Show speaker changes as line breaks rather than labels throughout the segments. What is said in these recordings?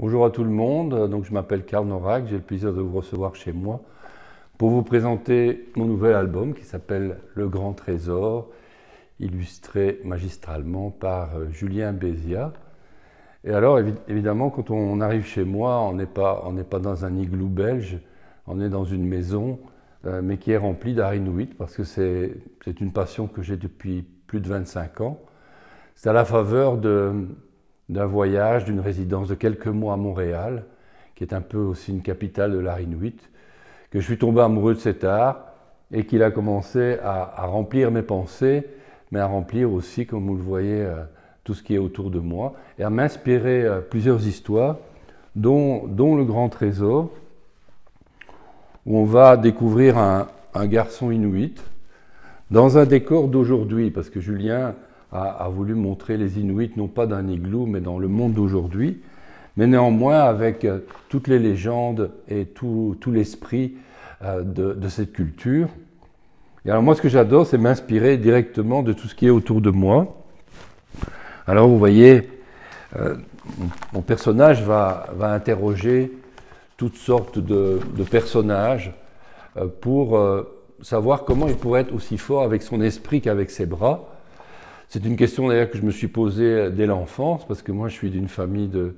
Bonjour à tout le monde, donc je m'appelle Karl Norak, j'ai le plaisir de vous recevoir chez moi pour vous présenter mon nouvel album qui s'appelle Le Grand Trésor, illustré magistralement par euh, Julien Bézia. Et alors évidemment quand on arrive chez moi, on n'est pas, dans un igloo belge, on est dans une maison euh, mais qui est remplie d'art inuit parce que c'est une passion que j'ai depuis plus de 25 ans. C'est à la faveur de, d'un voyage, d'une résidence de quelques mois à Montréal, qui est un peu aussi une capitale de l'art inuit, que je suis tombé amoureux de cet art et qu'il a commencé à, remplir mes pensées, mais à remplir aussi, comme vous le voyez, euh, tout ce qui est autour de moi, et à m'inspirer euh, plusieurs histoires, dont, Le Grand Trésor, où on va découvrir un, un garçon inuit dans un décor d'aujourd'hui, parce que Julien a, voulu montrer les Inuits non pas d'un igloo, mais dans le monde d'aujourd'hui, mais néanmoins avec euh, toutes les légendes et tout, l'esprit euh, de, cette culture. Et alors moi, ce que j'adore, c'est m'inspirer directement de tout ce qui est autour de moi. Alors vous voyez, euh, mon personnage va, interroger toutes sortes de, personnages pour savoir comment il pourrait être aussi fort avec son esprit qu'avec ses bras. C'est une question d'ailleurs que je me suis posée dès l'enfance, parce que moi je suis d'une famille de,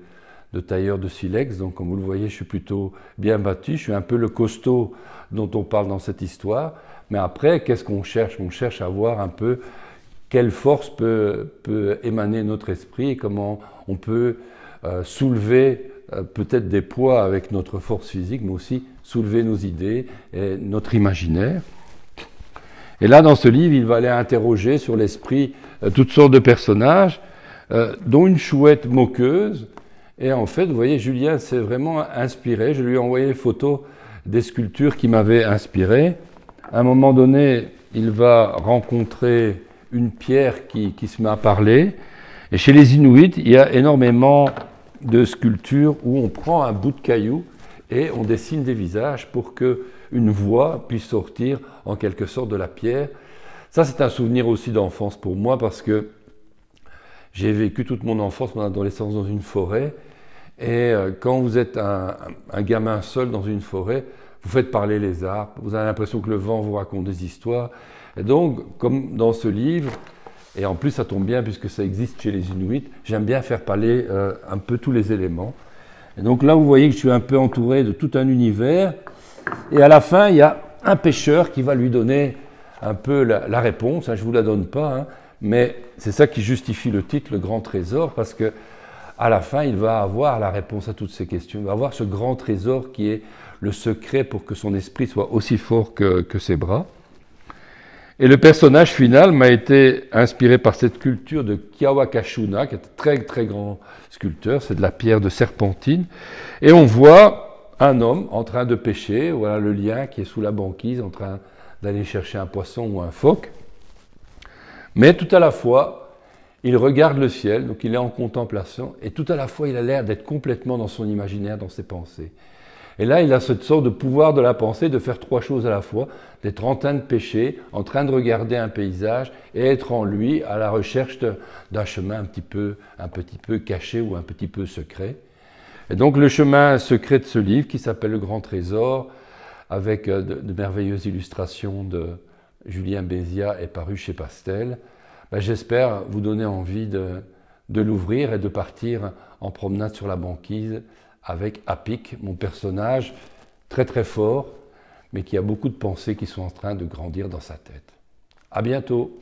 tailleurs de silex, donc comme vous le voyez, je suis plutôt bien bâti, je suis un peu le costaud dont on parle dans cette histoire. Mais après, qu'est-ce qu'on cherche? On cherche à voir un peu quelle force peut, émaner notre esprit et comment on peut euh, soulever euh, peut-être des poids avec notre force physique, mais aussi soulever nos idées et notre imaginaire. Et là, dans ce livre, il va aller interroger sur l'esprit euh, toutes sortes de personnages, euh, dont une chouette moqueuse. Et en fait, vous voyez, Julien s'est vraiment inspiré. Je lui ai envoyé les photos des sculptures qui m'avaient inspiré. À un moment donné, il va rencontrer une pierre qui, qui, se met à parler. Et chez les Inuits, il y a énormément de sculptures où on prend un bout de caillou et on dessine des visages pour que une voix puisse sortir en quelque sorte de la pierre. Ça, c'est un souvenir aussi d'enfance pour moi parce que j'ai vécu toute mon enfance, mon adolescence dans une forêt. Et euh, quand vous êtes un, gamin seul dans une forêt, vous faites parler les arbres, vous avez l'impression que le vent vous raconte des histoires. Et donc, comme dans ce livre, et en plus ça tombe bien puisque ça existe chez les Inuits, j'aime bien faire parler euh, un peu tous les éléments. Et donc là, vous voyez que je suis un peu entouré de tout un univers. Et à la fin, il y a un pêcheur qui va lui donner un peu la, réponse. Hein, je ne vous la donne pas, hein, mais c'est ça qui justifie le titre, le grand trésor, parce que à la fin, il va avoir la réponse à toutes ces questions. Il va avoir ce grand trésor qui est le secret pour que son esprit soit aussi fort que, que ses bras. Et le personnage final m'a été inspiré par cette culture de Kiawakashuna, qui est un très très grand sculpteur, c'est de la pierre de serpentine. Et on voit un homme en train de pêcher, voilà le lien qui est sous la banquise, en train d'aller chercher un poisson ou un phoque. Mais tout à la fois, il regarde le ciel, donc il est en contemplation, et tout à la fois, il a l'air d'être complètement dans son imaginaire, dans ses pensées. Et là, il a cette sorte de pouvoir de la pensée de faire trois choses à la fois, d'être en train de pêcher, en train de regarder un paysage et être en lui à la recherche d'un chemin un petit, peu, un petit peu caché ou un petit peu secret. Et donc le chemin secret de ce livre, qui s'appelle Le Grand Trésor, avec euh, de, merveilleuses illustrations de Julien Bézia, est paru chez Pastel. Ben, j'espère vous donner envie de, de l'ouvrir et de partir en promenade sur la banquise avec Apik, mon personnage très très fort, mais qui a beaucoup de pensées qui sont en train de grandir dans sa tête. À bientôt!